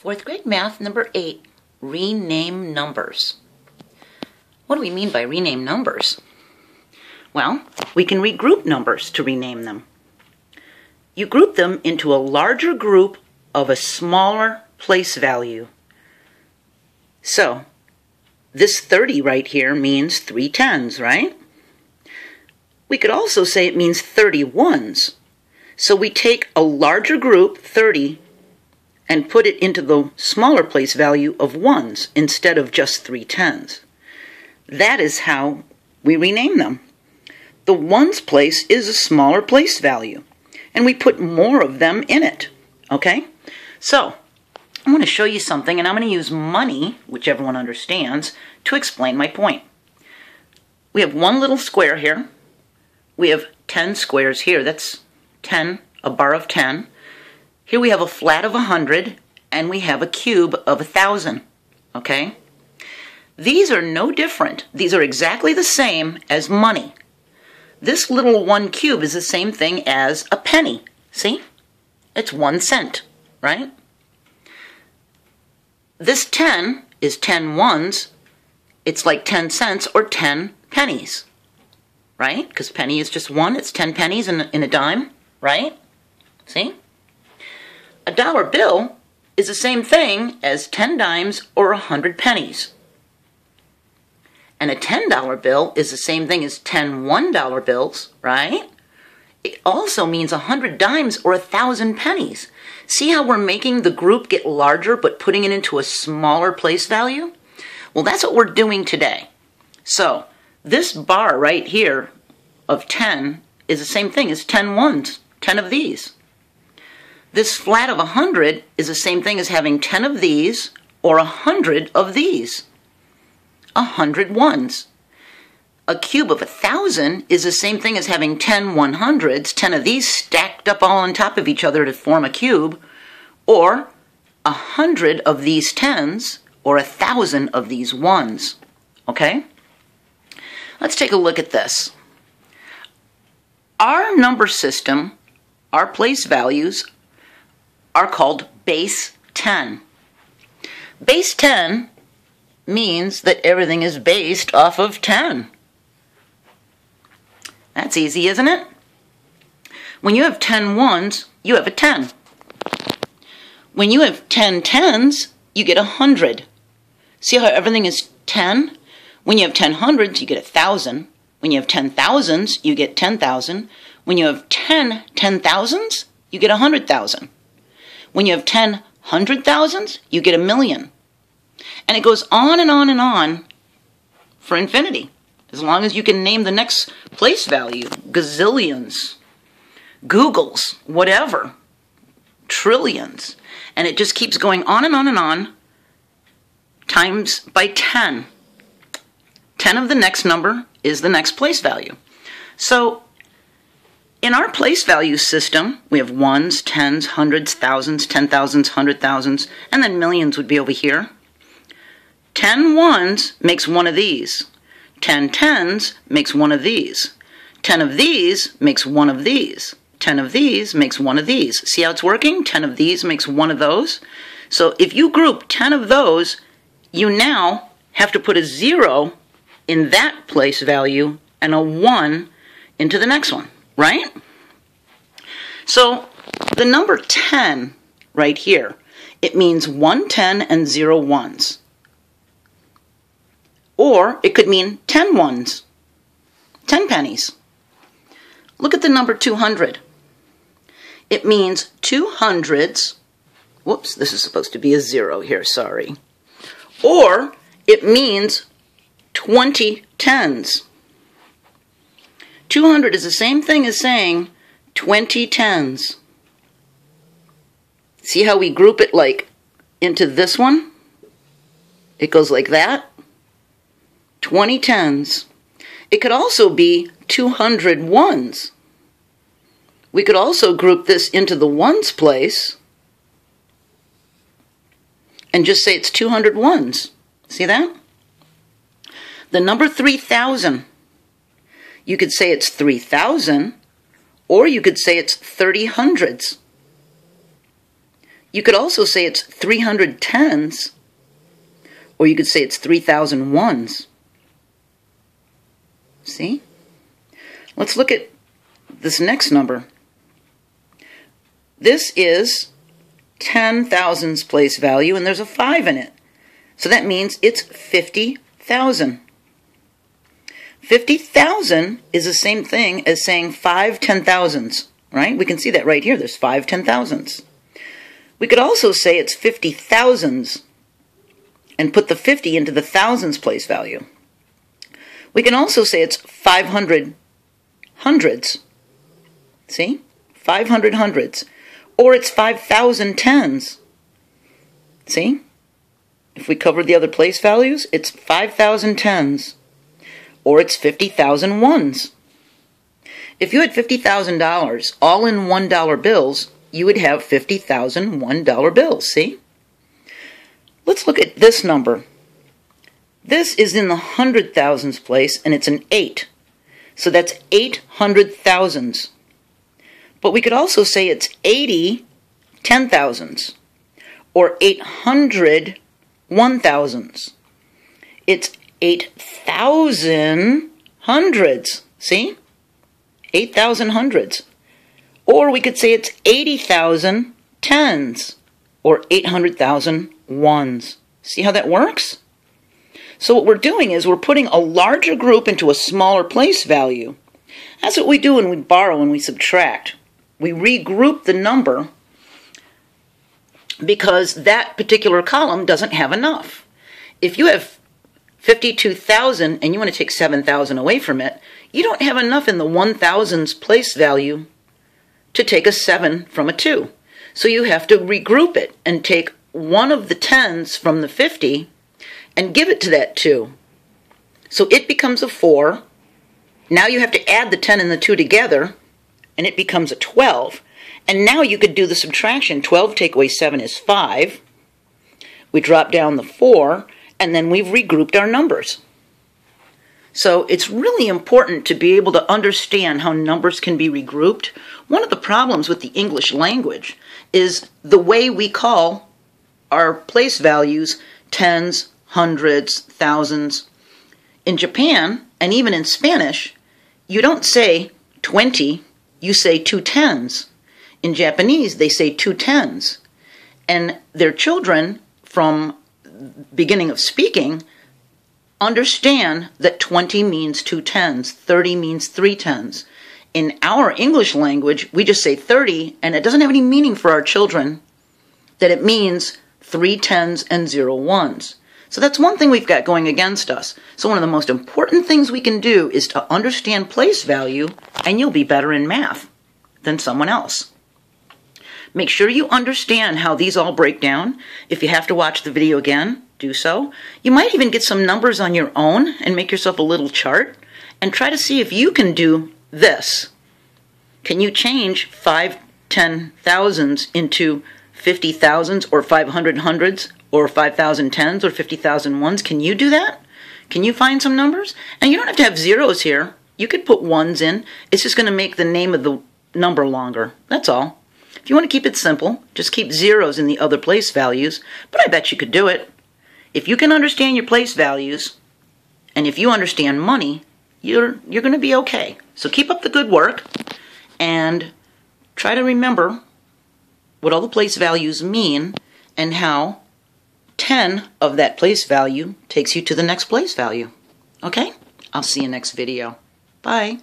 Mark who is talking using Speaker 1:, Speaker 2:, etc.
Speaker 1: Fourth grade math number eight, rename numbers. What do we mean by rename numbers? Well, we can regroup numbers to rename them. You group them into a larger group of a smaller place value. So, this 30 right here means three tens, right? We could also say it means 31s. So we take a larger group, 30, and put it into the smaller place value of ones instead of just three tens. That is how we rename them. The ones place is a smaller place value, and we put more of them in it. Okay? So, I'm going to show you something, and I'm going to use money, which everyone understands, to explain my point. We have one little square here. We have 10 squares here. That's 10, a bar of 10. Here we have a flat of 100 and we have a cube of 1,000. Okay? These are no different. These are exactly the same as money. This little one cube is the same thing as a penny. See? It's one cent, right? This 10 is 10 ones. It's like 10 cents or 10 pennies, right? Because penny is just one. It's 10 pennies in in a dime, right? See? A dollar bill is the same thing as 10 dimes or 100 pennies. And a $10 bill is the same thing as 10 $1 bills, right? It also means 100 dimes or 1,000 pennies. See how we're making the group get larger but putting it into a smaller place value? Well, that's what we're doing today. So, this bar right here of 10 is the same thing as 10 ones, 10 of these. This flat of 100 is the same thing as having 10 of these or 100 of these. 100 ones. A cube of a 1,000 is the same thing as having 10 100s, 10 of these stacked up all on top of each other to form a cube, or 100 of these 10s or a 1,000 of these ones. Okay? Let's take a look at this. Our number system, our place values, are called base 10. Base 10 means that everything is based off of 10. That's easy, isn't it? When you have 10 ones, you have a 10. When you have 10 tens, you get a 100. See how everything is 10? When you have 10 hundreds, you get a 1,000. When you have 10 thousands, you get 10,000. When you have 10 ten thousands, you get a 100,000. When you have 10 hundred thousands, you get a million. And it goes on and on and on for infinity. As long as you can name the next place value, gazillions, googols, whatever, trillions. And it just keeps going on and on and on, times by 10. 10 of the next number is the next place value. So in our place value system, we have ones, tens, hundreds, thousands, ten thousands, hundred thousands, and then millions would be over here. Ten ones makes one of these. Ten tens makes one of these. Ten of these makes one of these. Ten of these makes one of these. See how it's working? Ten of these makes one of those. So if you group ten of those, you now have to put a zero in that place value and a one into the next one right? So the number 10 right here, it means 110 and 0 ones. Or it could mean 10 ones, 10 pennies. Look at the number 200. It means two hundreds. Whoops, this is supposed to be a zero here, sorry. Or it means 20 tens. 200 is the same thing as saying 20 tens. See how we group it like into this one? It goes like that. 20 tens. It could also be 200 ones. We could also group this into the ones place and just say it's 200 ones. See that? The number 3000 you could say it's 3,000, or you could say it's 30 hundreds. You could also say it's 300 tens, or you could say it's 3,000 ones. See? Let's look at this next number. This is 10 thousands place value, and there's a 5 in it. So that means it's 50,000. 50,000 is the same thing as saying five ten thousands, right? We can see that right here. There's five ten thousands. We could also say it's 50 thousands and put the 50 into the thousands place value. We can also say it's 500 hundreds. See? 500 hundreds. Or it's 5,000 tens. See? If we cover the other place values, it's 5,000 tens or it's 50,000 ones. If you had $50,000 all in $1 bills, you would have 50,000 $1 bills, see? Let's look at this number. This is in the hundred thousands place, and it's an 8. So that's 800 thousands. But we could also say it's 80 ten thousands, or 800 one thousands. It's 8,000 hundreds. See? 8,000 hundreds. Or we could say it's 80,000 tens or 800,000 ones. See how that works? So what we're doing is we're putting a larger group into a smaller place value. That's what we do when we borrow and we subtract. We regroup the number because that particular column doesn't have enough. If you have 52,000 and you want to take 7,000 away from it, you don't have enough in the 1,000s place value to take a 7 from a 2. So you have to regroup it and take one of the 10s from the 50 and give it to that 2. So it becomes a 4. Now you have to add the 10 and the 2 together and it becomes a 12. And now you could do the subtraction. 12 take away 7 is 5. We drop down the 4 and then we've regrouped our numbers. So it's really important to be able to understand how numbers can be regrouped. One of the problems with the English language is the way we call our place values tens, hundreds, thousands. In Japan, and even in Spanish, you don't say 20, you say two tens. In Japanese, they say two tens. And their children from beginning of speaking understand that 20 means two tens, 30 means three tens. In our English language, we just say 30, and it doesn't have any meaning for our children that it means three tens and zero ones. So that's one thing we've got going against us. So one of the most important things we can do is to understand place value, and you'll be better in math than someone else. Make sure you understand how these all break down. If you have to watch the video again, do so. You might even get some numbers on your own and make yourself a little chart and try to see if you can do this. Can you change five ten thousands into fifty thousands or five hundred hundreds or five thousand tens or fifty thousand ones? Can you do that? Can you find some numbers? And you don't have to have zeros here. You could put ones in. It's just going to make the name of the number longer. That's all. If you want to keep it simple, just keep zeros in the other place values, but I bet you could do it. If you can understand your place values, and if you understand money, you're, you're going to be okay. So keep up the good work, and try to remember what all the place values mean, and how 10 of that place value takes you to the next place value. Okay? I'll see you next video. Bye.